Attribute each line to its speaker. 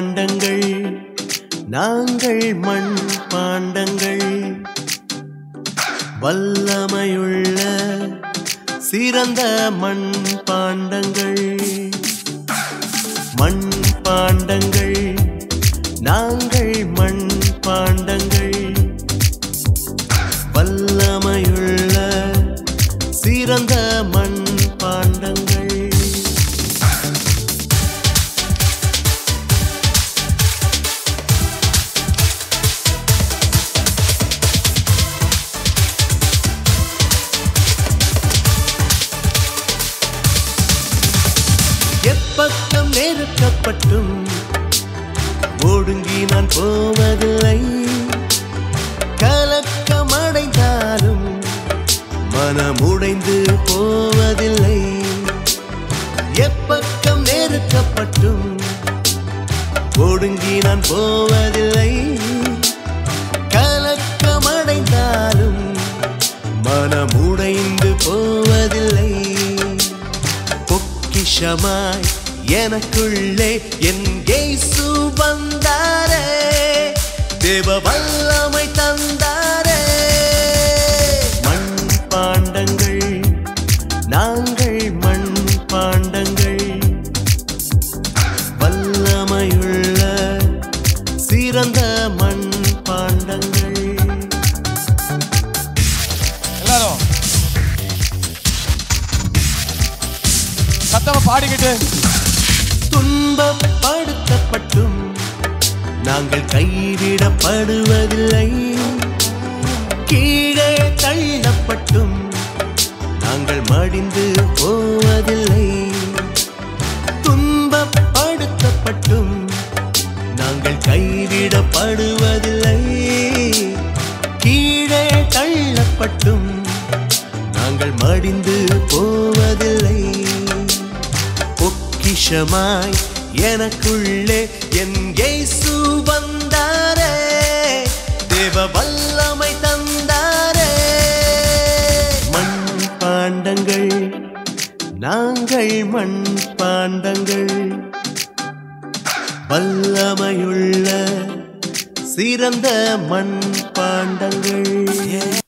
Speaker 1: பாண்டங்கள் நாங்கள் மண் பாண்டங்கள். வல்லமையுள்ள சிறந்த மண் பாண்டங்கள். மண் பாண்டங்கள் நாங்கள் மண் பாண்டங்கள். வல்லமையுள்ள சிறந்த பக்கம் நெருக்கப்பட்டும் ஒடுங்கி நான் போவதில்லை. கலக்கம் அடைந்தாலும் மனமுடைந்து போவதில்லை. எப்பக்கம் நெருக்கப்பட்டும் ஒடுங்கி நான் போவதில்லை. கலக்கம் அடைந்தாலும் மனமுடைந்து போவதில்லை. பொக்கிஷமாய் எனக்குள்ளே என் இயேசு வந்தாரே. தேவ வல்லமை தந்தாரே. மண் பாண்டங்கள் நாங்கள் மண் பாண்டங்கள் வல்லமையுள்ள சிறந்த மண் பாண்டங்கள்
Speaker 2: எல்லாரும். சத்தமா பாடிக்கிட்டு.
Speaker 1: நாங்கள் கைவிடப்படுவதில்லை. கீழே தள்ளப்பட்டும் நாங்கள் மடிந்து போவதில்லை. துன்பப்படுத்தப்பட்டும் நாங்கள் கைவிடப்படுவதில்லை. கீழே தள்ளப்பட்டும் நாங்கள் மடிந்து போவதில்லை. பொக்கிஷமாய் எனக்குள்ளே என் கேஸ் தேவ வல்லமை தந்தாரே. மண் பாண்டங்கள் நாங்கள் மண் பாண்டங்கள். வல்லமையுள்ள சிறந்த மண் பாண்டங்கள்.